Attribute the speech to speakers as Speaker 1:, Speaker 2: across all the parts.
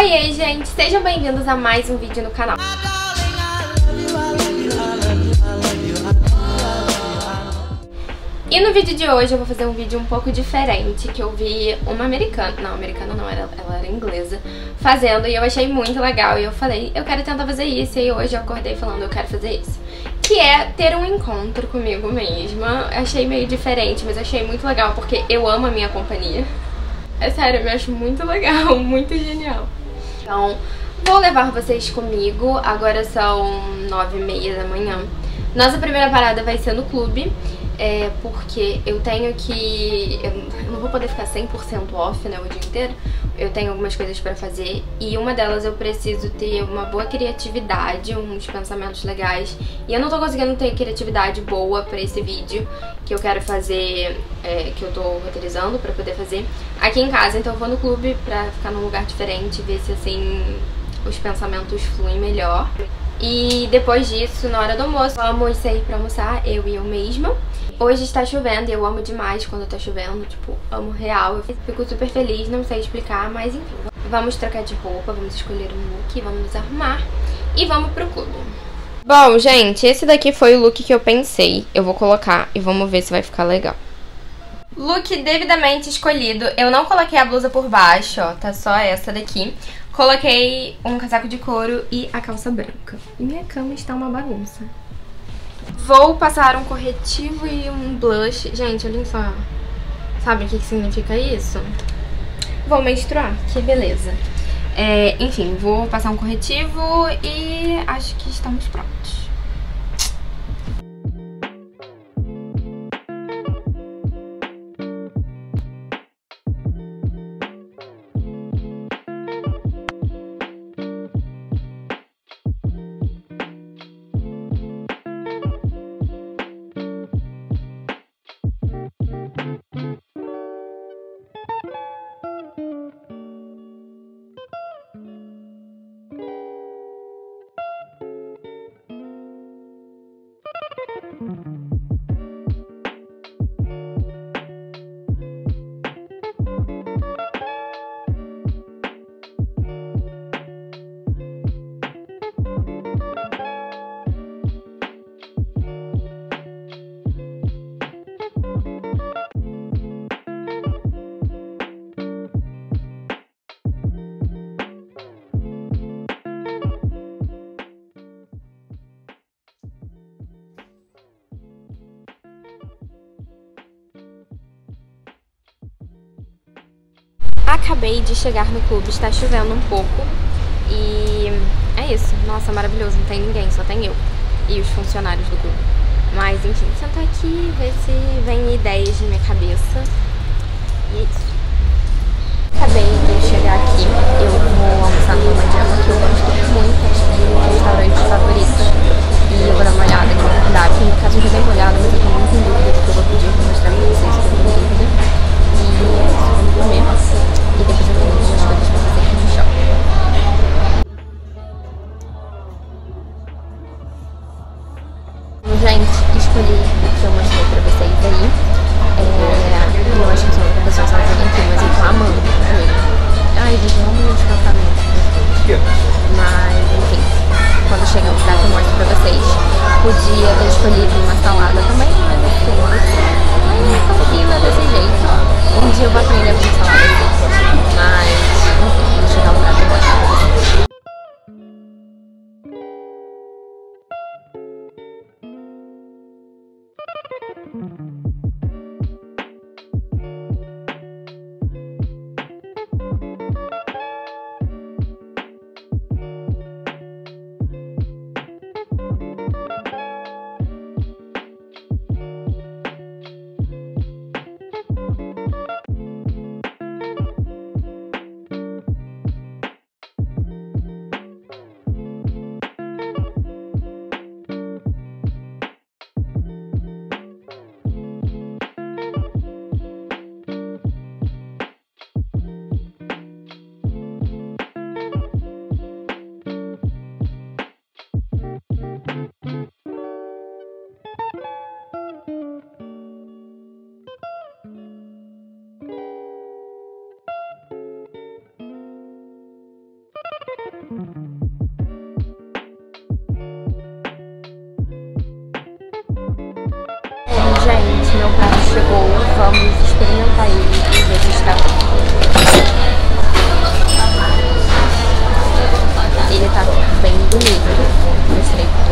Speaker 1: Oi, gente! Sejam bem-vindos a mais um vídeo no canal. E no vídeo de hoje eu vou fazer um vídeo um pouco diferente, que eu vi uma americana, não, americana não, ela, ela era inglesa, fazendo e eu achei muito legal e eu falei, eu quero tentar fazer isso e hoje eu acordei falando, eu quero fazer isso. Que é ter um encontro comigo mesma, achei meio diferente, mas achei muito legal porque eu amo a minha companhia. É sério, eu acho muito legal, muito genial. Então, vou levar vocês comigo. Agora são nove e meia da manhã. Nossa primeira parada vai ser no clube. É porque eu tenho que... Eu não vou poder ficar 100% off, né, o dia inteiro. Eu tenho algumas coisas pra fazer e uma delas eu preciso ter uma boa criatividade, uns pensamentos legais. E eu não tô conseguindo ter criatividade boa pra esse vídeo que eu quero fazer, é, que eu tô roteirizando pra poder fazer aqui em casa. Então eu vou no clube pra ficar num lugar diferente, ver se assim os pensamentos fluem melhor. E depois disso, na hora do almoço, vamos sair pra almoçar, eu e eu mesma. Hoje está chovendo e eu amo demais quando tá chovendo, tipo, amo real. Eu fico super feliz, não sei explicar, mas enfim. Vamos trocar de roupa, vamos escolher um look, vamos nos arrumar e vamos pro clube. Bom, gente, esse daqui foi o look que eu pensei. Eu vou colocar e vamos ver se vai ficar legal. Look devidamente escolhido. Eu não coloquei a blusa por baixo, ó, tá só essa daqui. Coloquei um casaco de couro e a calça branca. E minha cama está uma bagunça. Vou passar um corretivo e um blush. Gente, olhem só. Sabe o que, que significa isso? Vou menstruar, que beleza. É, enfim, vou passar um corretivo e acho que estamos prontos. Acabei de chegar no clube, está chovendo um pouco e é isso. Nossa, maravilhoso, não tem ninguém, só tem eu e os funcionários do clube. Mas enfim, sentar aqui, ver se vem ideias na minha cabeça e é isso. Acabei de chegar aqui, eu vou almoçar no Madiama, que eu gosto muito, acho que vocês. Podia ter escolhido uma salada também, né? mas enfim. Aí eu tô viva desse jeito. Um dia eu vou aprender a fazer salada assim. Mas, enfim, vou chegar um prato e Thank Gente, meu prato chegou, vamos experimentar ele e ver se está Ele tá bem bonito, mostrei pra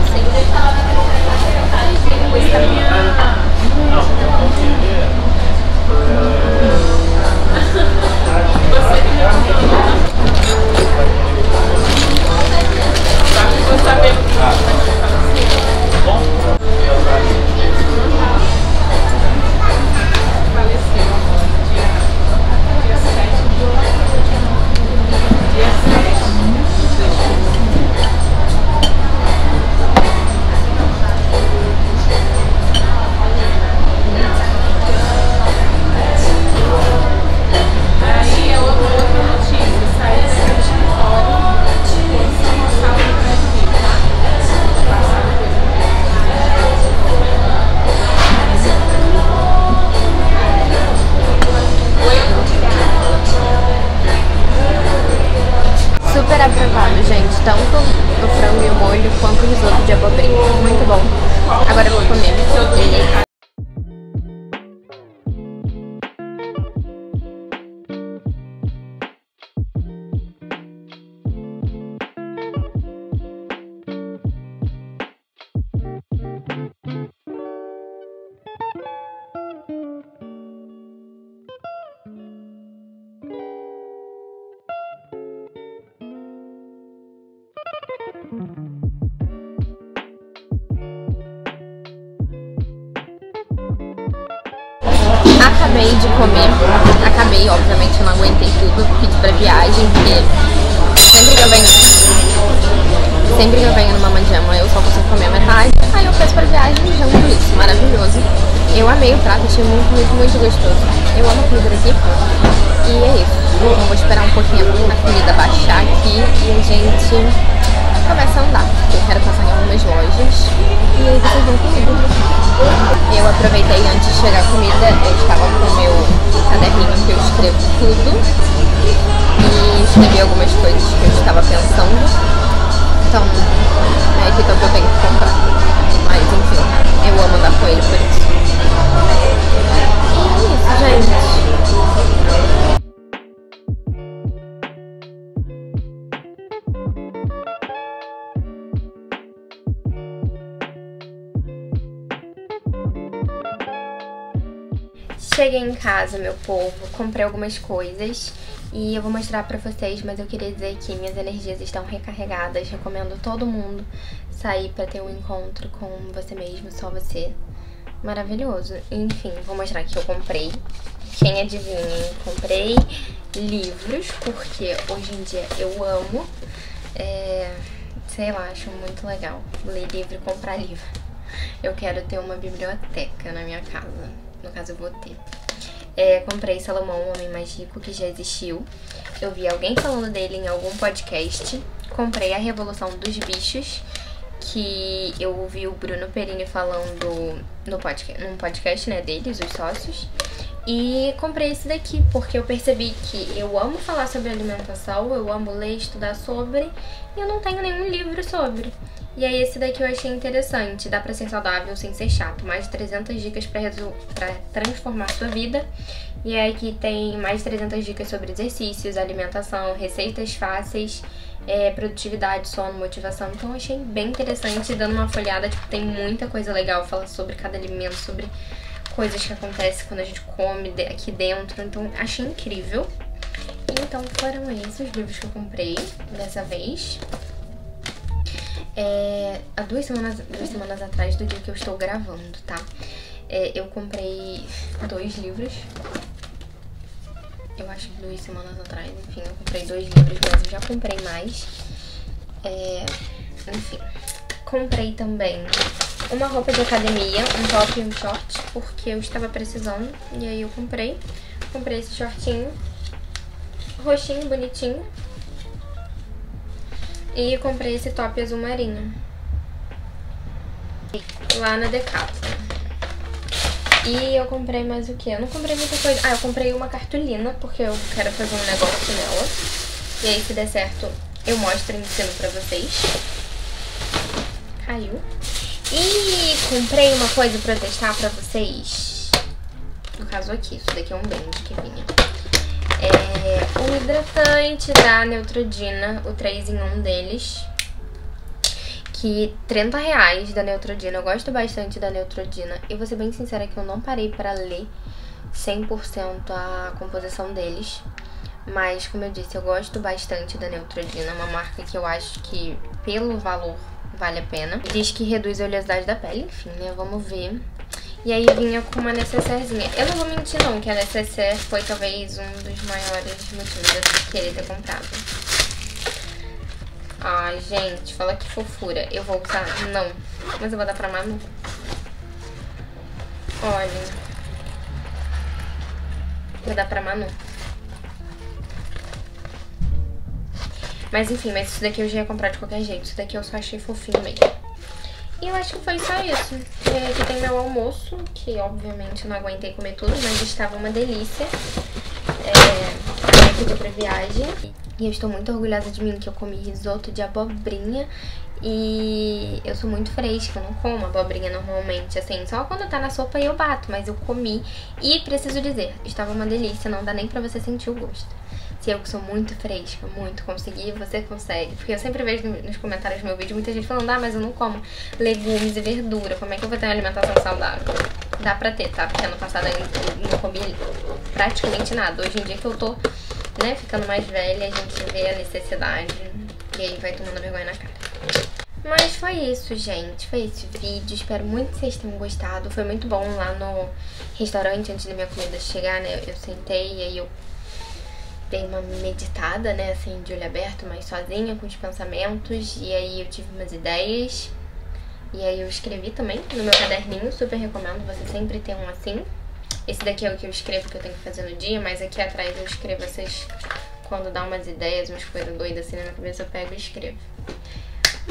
Speaker 1: Acabei de comer, acabei, obviamente, eu não aguentei tudo, pedi pra viagem, porque sempre que eu venho, sempre que eu venho numa mandiama eu só consigo comer a metade, aí eu peço pra viagem e janto isso, maravilhoso. Eu amei o prato, achei muito, muito, muito gostoso. Eu amo a comida aqui e é isso. Eu vou esperar um pouquinho a comida baixar aqui e a gente começa a andar, porque eu quero passar em algumas lojas e aí vocês vão comigo. Eu aproveitei antes de chegar a comida, eu estava com caderninho que eu escrevo tudo e escrevi algumas coisas que eu estava pensando. Então, é que eu tenho que comprar. Mas enfim, eu amo andar com ele por isso. E é isso, gente. Cheguei em casa, meu povo, comprei algumas coisas e eu vou mostrar pra vocês, mas eu queria dizer que minhas energias estão recarregadas. Recomendo todo mundo sair pra ter um encontro com você mesmo, só você. Maravilhoso. Enfim, vou mostrar que eu comprei. Quem adivinha, comprei livros, porque hoje em dia eu amo. É, sei lá, acho muito legal ler livro e comprar livro. Eu quero ter uma biblioteca na minha casa no caso eu vou ter. É, comprei Salomão, o Homem Mais Rico, que já existiu. Eu vi alguém falando dele em algum podcast. Comprei A Revolução dos Bichos, que eu ouvi o Bruno Perini falando no podcast, num podcast né, deles, os sócios. E comprei esse daqui porque eu percebi que eu amo falar sobre alimentação, eu amo ler, estudar sobre, e eu não tenho nenhum livro sobre. E aí esse daqui eu achei interessante, dá pra ser saudável sem ser chato, mais de 300 dicas pra, pra transformar sua vida. E aí aqui tem mais de 300 dicas sobre exercícios, alimentação, receitas fáceis, é, produtividade, sono, motivação. Então eu achei bem interessante, dando uma folhada, tipo, tem muita coisa legal, fala sobre cada alimento, sobre coisas que acontecem quando a gente come aqui dentro, então achei incrível. Então foram esses os livros que eu comprei dessa vez. É, há duas semanas, duas semanas atrás do dia que eu estou gravando, tá? É, eu comprei dois livros. Eu acho que duas semanas atrás, enfim, eu comprei dois livros, mas eu já comprei mais. É, enfim, comprei também uma roupa de academia, um top e um short, porque eu estava precisando. E aí eu comprei. Comprei esse shortinho, roxinho, bonitinho. E comprei esse top azul marinho. Lá na Decathlon. E eu comprei mais o que? Eu não comprei muita coisa. Ah, eu comprei uma cartolina, porque eu quero fazer um negócio nela. E aí, se der certo, eu mostro e ensino pra vocês. Caiu. E comprei uma coisa pra testar pra vocês. No caso aqui, isso daqui é um brinde que vinha. Um hidratante da Neutrodina, o 3 em 1 deles. Que 30 reais da Neutrodina. Eu gosto bastante da Neutrodina. E vou ser bem sincera que eu não parei pra ler 100% a composição deles. Mas, como eu disse, eu gosto bastante da Neutrodina. Uma marca que eu acho que, pelo valor vale a pena. Diz que reduz a oleosidade da pele, enfim, né? Vamos ver. E aí vinha com uma necessairezinha. Eu não vou mentir não, que a necessaire foi talvez um dos maiores motivos de eu querer ter comprado. Ai, gente, fala que fofura. Eu vou usar? Não. Mas eu vou dar pra Manu. Olha. Vou dar pra Manu. Mas enfim, mas isso daqui eu já ia comprar de qualquer jeito. Isso daqui eu só achei fofinho mesmo. E eu acho que foi só isso. E aqui tem meu almoço, que obviamente eu não aguentei comer tudo, mas estava uma delícia. É, aqui pra viagem. E eu estou muito orgulhosa de mim, que eu comi risoto de abobrinha. E eu sou muito fresca, eu não como abobrinha normalmente, assim, só quando tá na sopa eu bato, mas eu comi. E preciso dizer, estava uma delícia, não dá nem pra você sentir o gosto se eu que sou muito fresca, muito consegui, você consegue. Porque eu sempre vejo nos comentários do meu vídeo muita gente falando, ah, mas eu não como legumes e verdura, como é que eu vou ter uma alimentação saudável? Dá pra ter, tá? Porque ano passado eu não comi praticamente nada. Hoje em dia que eu tô, né, ficando mais velha, a gente vê a necessidade e aí vai tomando vergonha na cara. Mas foi isso, gente. Foi esse vídeo. Espero muito que vocês tenham gostado. Foi muito bom lá no restaurante antes da minha comida chegar, né? Eu sentei e aí eu dei uma meditada, né, assim, de olho aberto, mas sozinha, com os pensamentos, e aí eu tive umas ideias, e aí eu escrevi também no meu caderninho, super recomendo você sempre ter um assim. Esse daqui é o que eu escrevo que eu tenho que fazer no dia, mas aqui atrás eu escrevo essas, quando dá umas ideias, umas coisas doidas assim na minha cabeça, eu pego e escrevo.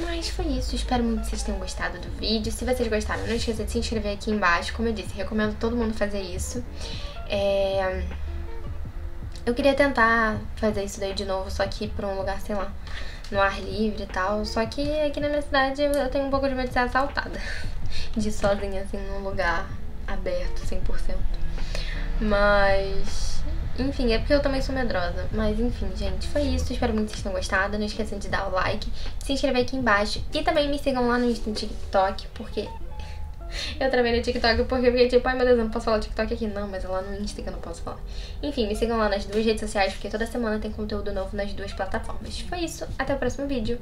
Speaker 1: Mas foi isso, espero muito que vocês tenham gostado do vídeo. Se vocês gostaram, não esqueça de se inscrever aqui embaixo. Como eu disse, recomendo todo mundo fazer isso. É... Eu queria tentar fazer isso daí de novo, só que pra um lugar, sei lá, no ar livre e tal. Só que aqui na minha cidade eu tenho um pouco de medo de ser assaltada. De ir sozinha, assim, num lugar aberto, 100%. Mas... Enfim, é porque eu também sou medrosa. Mas enfim, gente, foi isso. Espero muito que vocês tenham gostado. Não esqueçam de dar o like, se inscrever aqui embaixo. E também me sigam lá no TikTok, porque eu travei no TikTok porque eu fiquei tipo, ai meu Deus, eu não posso falar TikTok aqui. Não, mas é lá no Insta que eu não posso falar. Enfim, me sigam lá nas duas redes sociais, porque toda semana tem conteúdo novo nas duas plataformas. Foi isso, até o próximo vídeo.